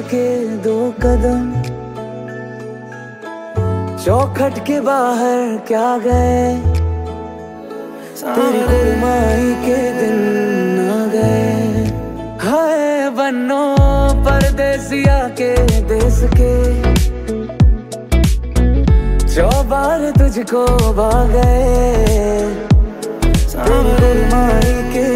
के दो कदम। चौखट के बाहर क्या गए? तेरी कुरमाई के दिन आ गए। हाय बनो परदेसिया के देश के। चौबार तुझको भागे कुरमाई के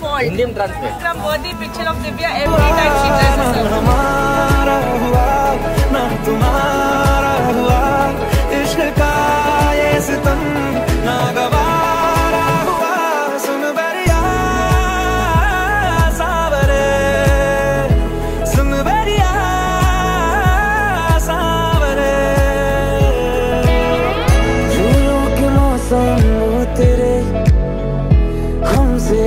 fault. Indian translate. Instagram worthy picture of Divya every time she dresses up. हमारा हुआ ना तुम्हारा हुआ इश्क का ये सितम ना गवारा हुआ सुन बरिया सावरे सुन बरिया सावरे झूलों के मौसम वो तेरे हमसे